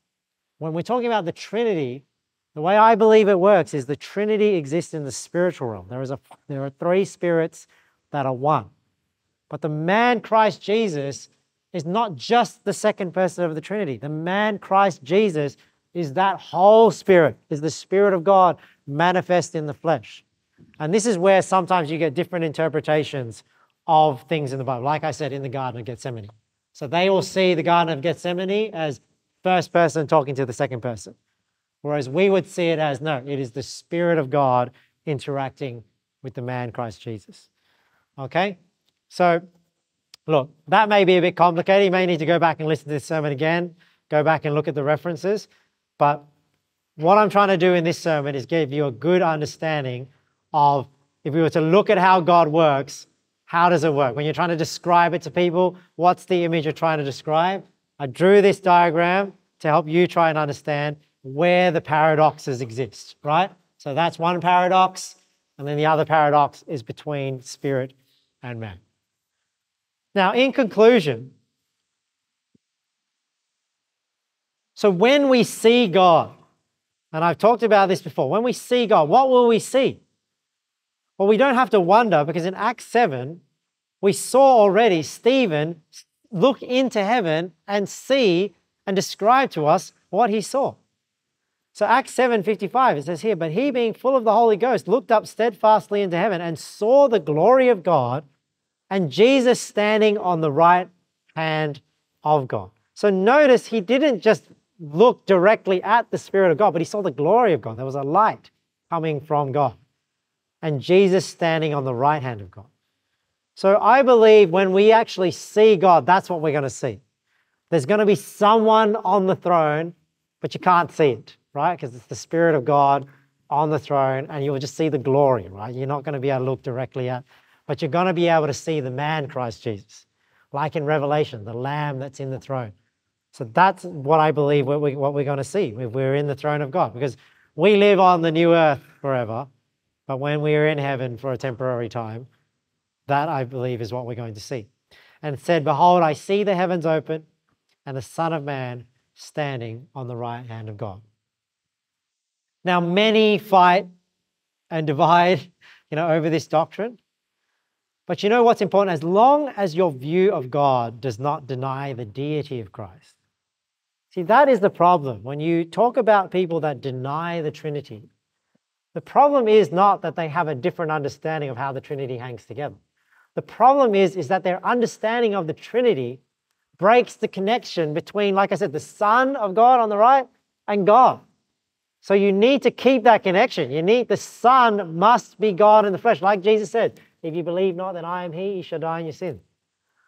Speaker 1: When we're talking about the Trinity, the way I believe it works is the Trinity exists in the spiritual realm. There, is a, there are three spirits that are one. But the man Christ Jesus is not just the second person of the Trinity. The man Christ Jesus is that whole spirit, is the Spirit of God manifest in the flesh. And this is where sometimes you get different interpretations of things in the Bible. Like I said, in the Garden of Gethsemane. So they all see the Garden of Gethsemane as first person talking to the second person. Whereas we would see it as no, it is the Spirit of God interacting with the man Christ Jesus. Okay? So, look, that may be a bit complicated. You may need to go back and listen to this sermon again, go back and look at the references. But what I'm trying to do in this sermon is give you a good understanding of if we were to look at how God works, how does it work? When you're trying to describe it to people, what's the image you're trying to describe? I drew this diagram to help you try and understand where the paradoxes exist, right? So that's one paradox, and then the other paradox is between spirit and man. Now, in conclusion, so when we see God, and I've talked about this before, when we see God, what will we see? Well, we don't have to wonder because in Acts 7, we saw already Stephen look into heaven and see and describe to us what he saw. So Acts 7:55 it says here, but he being full of the Holy Ghost looked up steadfastly into heaven and saw the glory of God and Jesus standing on the right hand of God. So notice he didn't just look directly at the Spirit of God, but he saw the glory of God. There was a light coming from God. And Jesus standing on the right hand of God. So I believe when we actually see God, that's what we're going to see. There's going to be someone on the throne, but you can't see it, right? Because it's the Spirit of God on the throne, and you'll just see the glory, right? You're not going to be able to look directly at, but you're going to be able to see the man, Christ Jesus, like in Revelation, the Lamb that's in the throne. So that's what I believe what, we, what we're going to see if we're in the throne of God, because we live on the new earth forever, but when we are in heaven for a temporary time, that, I believe, is what we're going to see. And said, Behold, I see the heavens open and the Son of Man standing on the right hand of God. Now, many fight and divide, you know, over this doctrine. But you know what's important? As long as your view of God does not deny the deity of Christ. See, that is the problem. When you talk about people that deny the Trinity, the problem is not that they have a different understanding of how the Trinity hangs together. The problem is, is that their understanding of the Trinity breaks the connection between, like I said, the Son of God on the right and God. So you need to keep that connection. You need the Son must be God in the flesh. Like Jesus said, if you believe not that I am He, you shall die in your sin.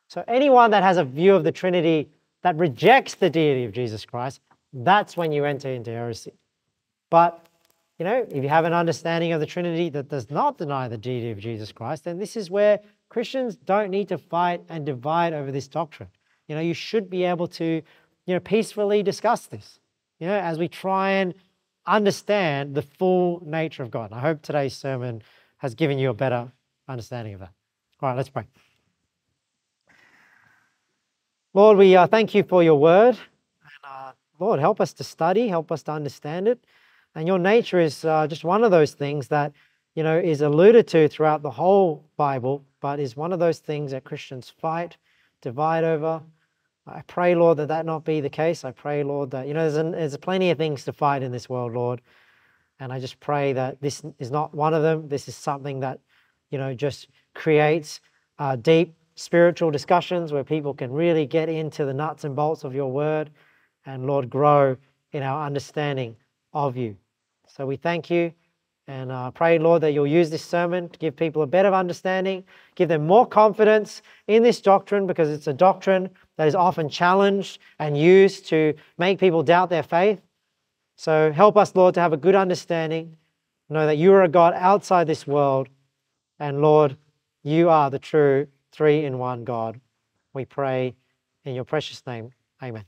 Speaker 1: So anyone that has a view of the Trinity that rejects the deity of Jesus Christ, that's when you enter into heresy. But you know, if you have an understanding of the Trinity that does not deny the deity of Jesus Christ, then this is where Christians don't need to fight and divide over this doctrine. You know, you should be able to, you know, peacefully discuss this, you know, as we try and understand the full nature of God. I hope today's sermon has given you a better understanding of that. All right, let's pray. Lord, we uh, thank you for your word. And, uh, Lord, help us to study, help us to understand it. And your nature is uh, just one of those things that, you know, is alluded to throughout the whole Bible, but is one of those things that Christians fight, divide over. I pray, Lord, that that not be the case. I pray, Lord, that, you know, there's, an, there's plenty of things to fight in this world, Lord. And I just pray that this is not one of them. This is something that, you know, just creates uh, deep spiritual discussions where people can really get into the nuts and bolts of your word and, Lord, grow in our understanding of you. So we thank you and uh, pray, Lord, that you'll use this sermon to give people a better understanding, give them more confidence in this doctrine because it's a doctrine that is often challenged and used to make people doubt their faith. So help us, Lord, to have a good understanding, know that you are a God outside this world, and Lord, you are the true three in one God. We pray in your precious name. Amen.